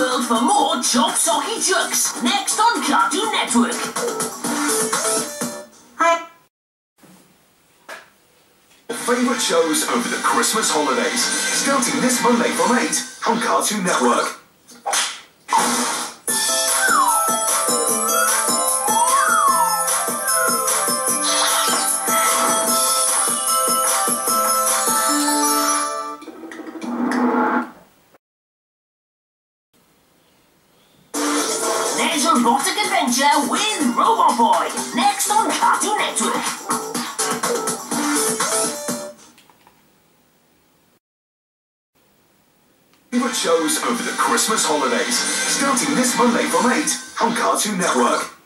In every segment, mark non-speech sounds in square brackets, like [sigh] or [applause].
world for more Chop Socky Chooks. Next on Cartoon Network. Hi. Favourite shows over the Christmas holidays. Starting this Monday from 8 on Cartoon Network. There's a robotic adventure with Robot Boy. Next on Cartoon Network. Shows over the Christmas holidays. Starting this Monday from 8 on Cartoon Network.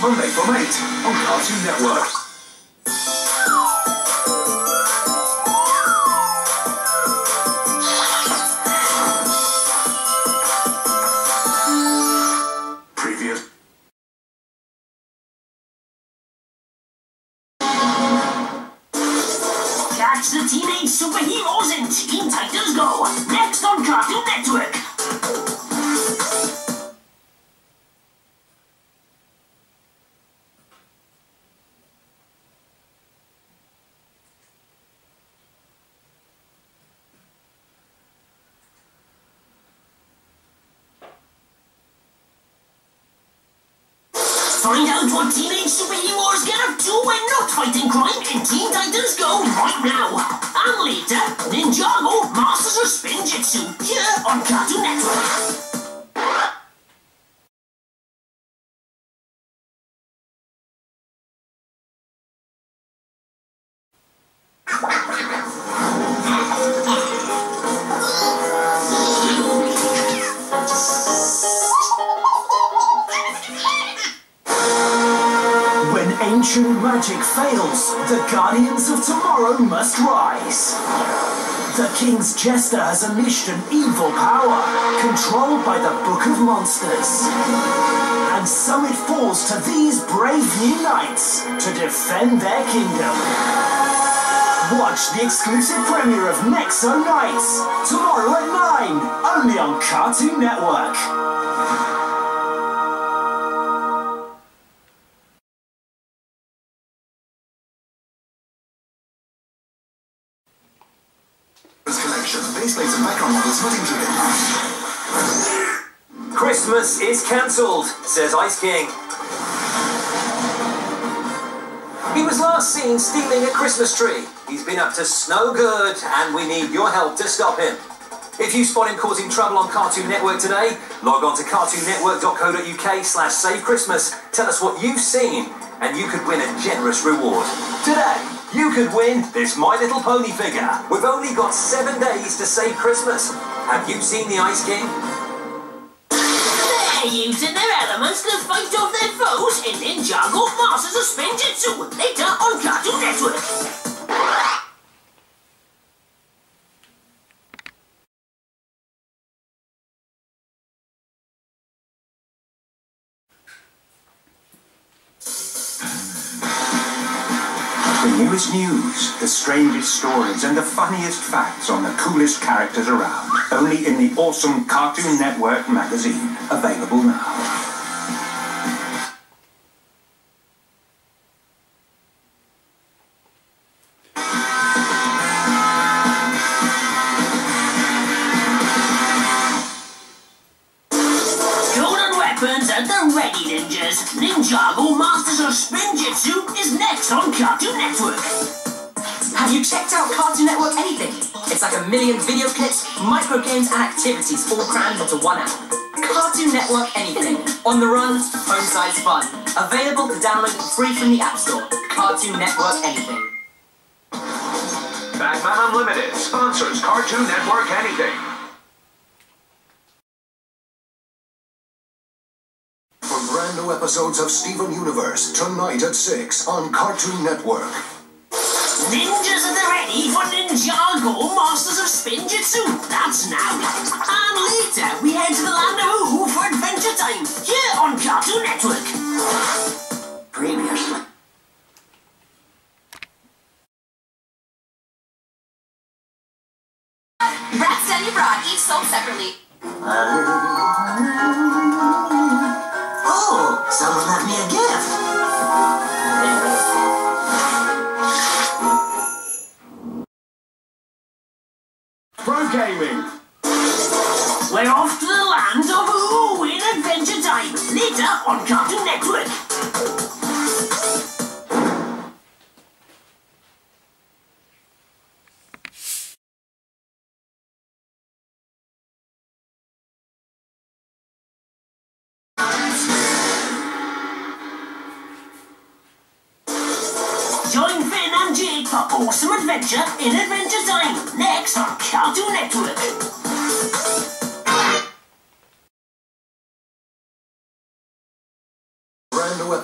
Monday from 8 on Cartoon Network. Catch the teenage superheroes in Teen Titans Find out what teenage superheroes get up to when not fighting crime in Teen Titans Go right now. And later, Ninjago Masters of Spinjitzu here on Cartoon Network. Ancient magic fails, the guardians of tomorrow must rise. The King's Jester has unleashed an evil power, controlled by the Book of Monsters. And so it falls to these brave new knights to defend their kingdom. Watch the exclusive premiere of Nexo Knights, tomorrow at 9, only on Cartoon Network. Background models. Christmas is cancelled, says Ice King. He was last seen stealing a Christmas tree. He's been up to snow good, and we need your help to stop him. If you spot him causing trouble on Cartoon Network today, log on to cartoonnetwork.co.uk slash save Christmas. Tell us what you've seen, and you could win a generous reward. Today, you could win this My Little Pony figure. We've only got seven days to save Christmas. Have you seen the Ice King? They're using their elements to fight off their foes in Ninjago Masters of Spinjitzu newest news, the strangest stories, and the funniest facts on the coolest characters around. Only in the awesome Cartoon Network magazine. Available now. Ninjas. Ninjago Masters of Spinjitzu is next on Cartoon Network. Have you checked out Cartoon Network Anything? It's like a million video clips, micro games, and activities all crammed into one app. Cartoon Network Anything. On the run, home size fun. Available to download free from the App Store. Cartoon Network Anything. Batman Unlimited sponsors Cartoon Network Anything. New episodes of Steven Universe tonight at 6 on Cartoon Network. Ninjas at the ready for Ninjago Masters of Spinjitzu. That's now. And later, we head to the land of Ooo for Adventure Time, here on Cartoon Network. Previously. Brat Steady Broad, each sold separately. [laughs] Someone left me a gift. Pro Gaming. We're off to the land of Ooo in Adventure Time, later on Cartoon Network.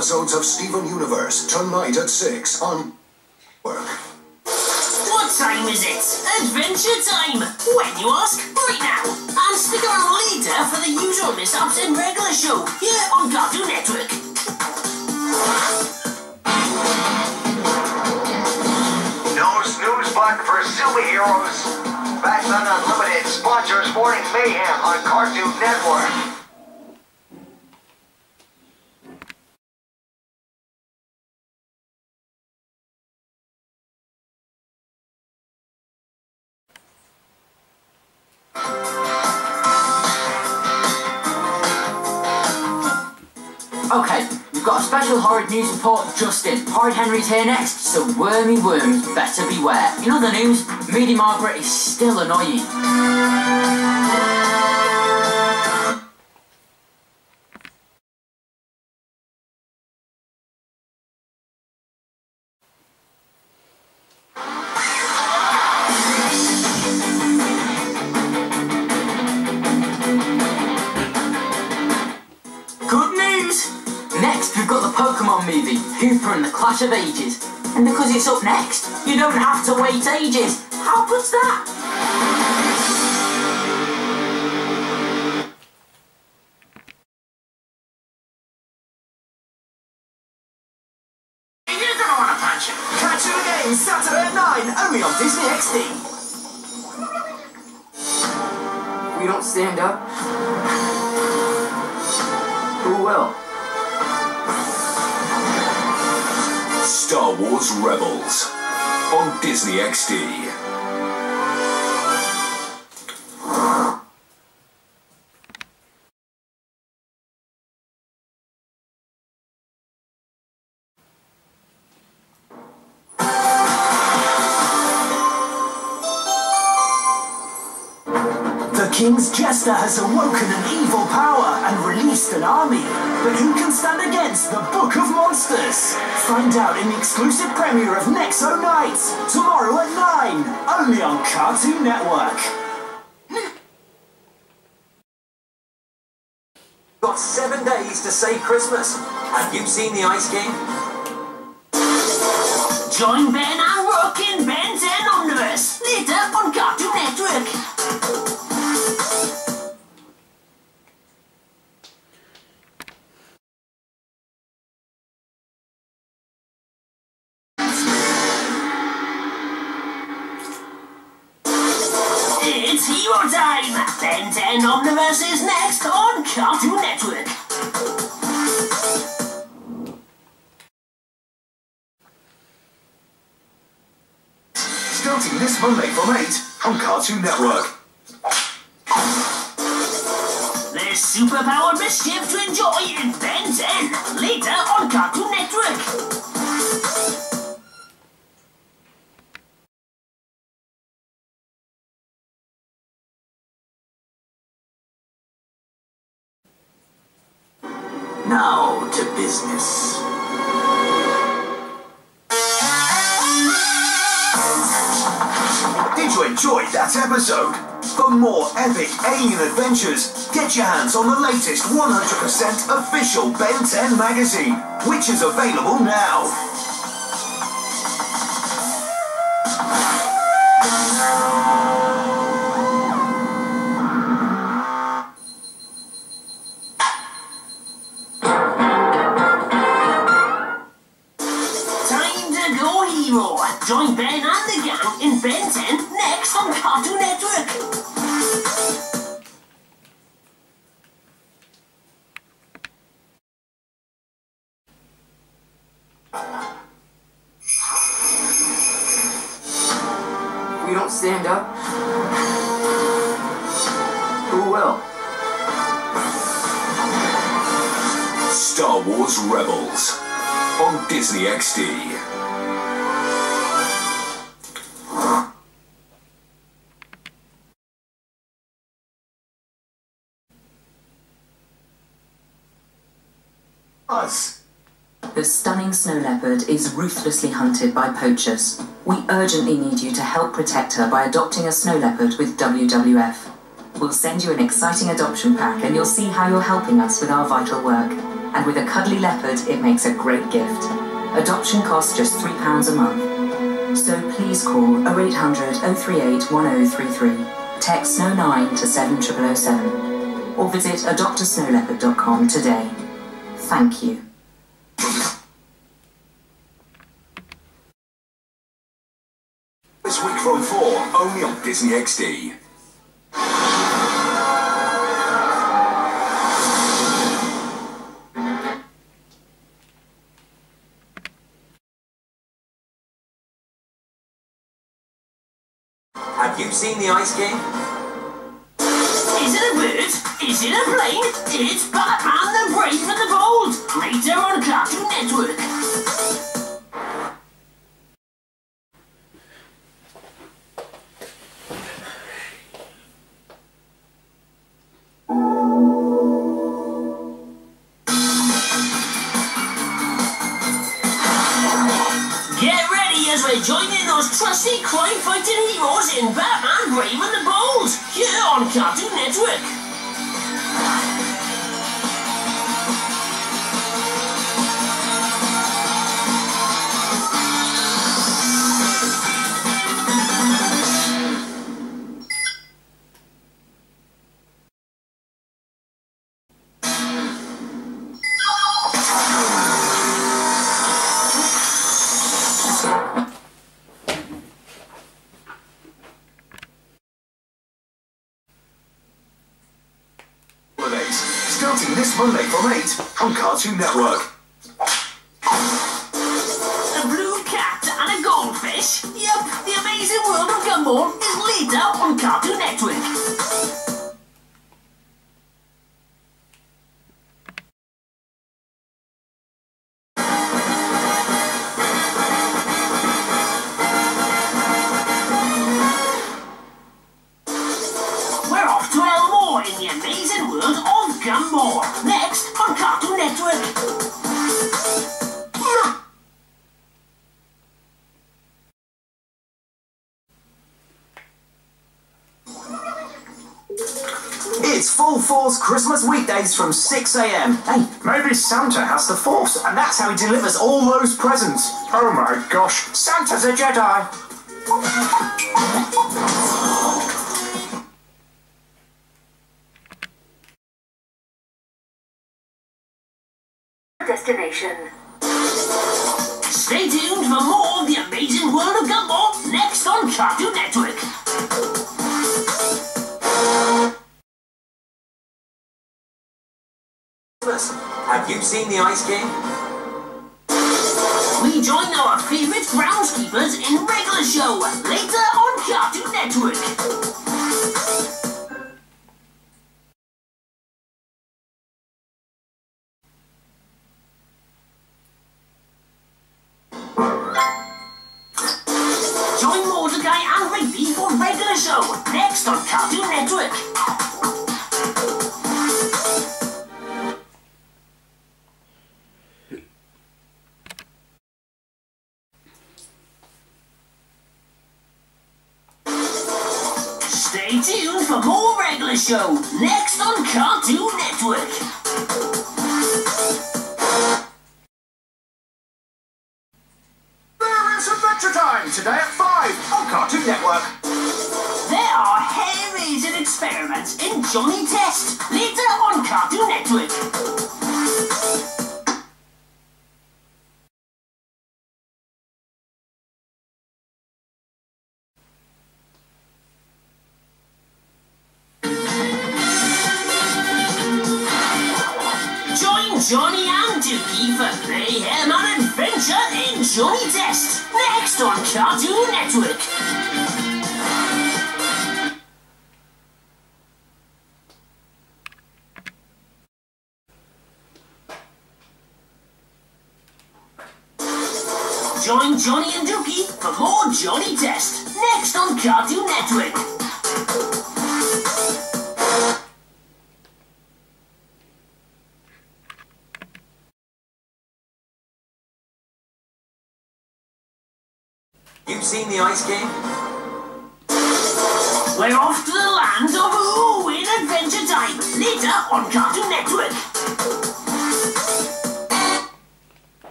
Episodes of Steven Universe tonight at 6 on Work. What time is it? Adventure time! When you ask, right now! And stick around later for the usual mishaps and regular show, here on Cartoon Network. No snooze button for superheroes. Batman Unlimited sponsors Morning Mayhem on Cartoon Network. Okay, we've got a special horrid news report just in. Horrid Henry's here next, so wormy worms better beware. In other news, Meaty Margaret is still annoying. Hooper and the Clash of Ages. And because it's up next, you don't have to wait ages. How good's that? King's Jester has awoken an evil power and released an army. But who can stand against the Book of Monsters? Find out in the exclusive premiere of Nexo Knights, tomorrow at 9, only on Cartoon Network. Got seven days to save Christmas. Have you seen the Ice King? Join Ben superpower mischief to enjoy in Ben 10, later on Cartoon Network. Now to business. Did you enjoy that episode? For more epic alien adventures, get your hands on the latest 100% official Ben 10 magazine, which is available now. Who will? Star Wars Rebels on Disney XD. Us. The stunning snow leopard is ruthlessly hunted by poachers. We urgently need you to help protect her by adopting a snow leopard with WWF. We'll send you an exciting adoption pack and you'll see how you're helping us with our vital work. And with a cuddly leopard, it makes a great gift. Adoption costs just £3 a month. So please call 0800 038 1033, text SNOW9 to 70007, or visit adoptasnowleopard.com today. Thank you. This week from 4, only on Disney XD. You seen the Ice King? Is it a bird? Is it a plane? It's Batman the Brave and the Bold. Later on Cartoon Network. Christmas weekdays from 6 a.m. Hey, maybe Santa has the Force, and that's how he delivers all those presents. Oh my gosh, Santa's a Jedi. Destination. Stay tuned for more of the amazing world of Gumball next on Cartoon Network. Have you seen the Ice King? We join our favorite groundskeepers in regular show later on Cartoon Network. Show next on Cartoon Network. There is Adventure Time today at 5 on Cartoon Network. There are hair-raising experiments in Johnny Test later on Cartoon Network. Join Johnny and Dukey for more Johnny Test. Next on Cartoon Network. You've seen the Ice King?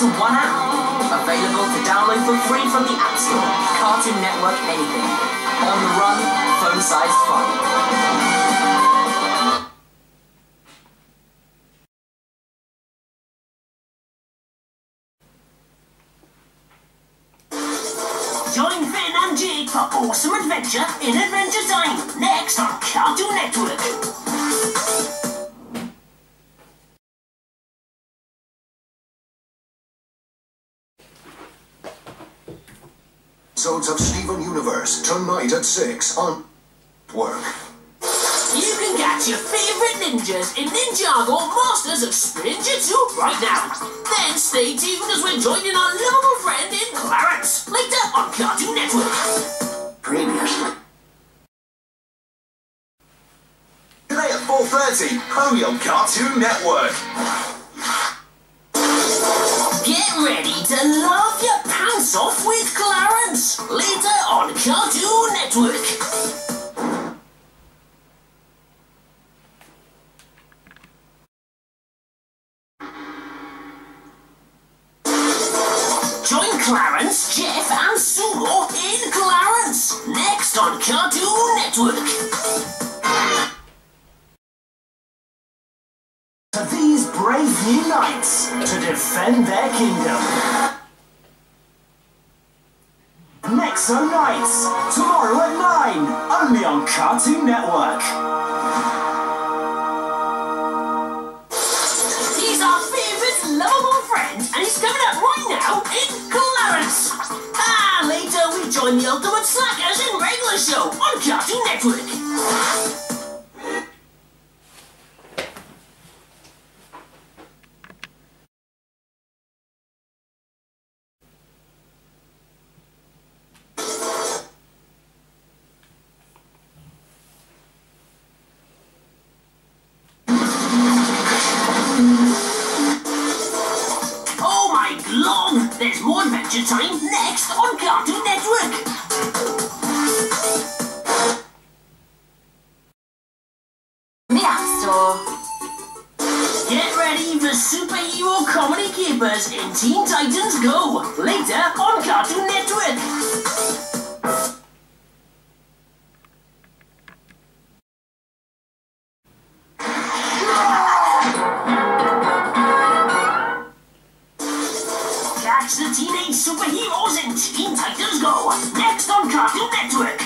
Into one app. Available to download for free from the App Store. Cartoon Network anything. On the run, phone-sized fun. Join Finn and Jake for awesome adventure in Adventure Time. Next on Cartoon Network. Episodes of Steven Universe tonight at 6 on Work. You can catch your favorite ninjas in Ninjago Masters of Spinjitzu right now. Then stay tuned as we're joining our lovable friend in Clarence later on Cartoon Network. Previously. Today at 4.30, only on Cartoon Network. Get ready to laugh your pants off with Clarence later on Cartoon Network. Join Clarence, Jeff, and Sumo in Clarence next on Cartoon Network. To these brave new knights to defend their kingdom. Nexo Knights, tomorrow at 9, only on Cartoon Network. He's our favourite lovable friend, and he's coming up right now in Clarence. Ah, later we join the Ultimate Slackers in regular show on Cartoon Network. Adventure Time next on Cartoon Network. Catch the teenage superheroes in Teen Titans Go! Next on Cartoon Network!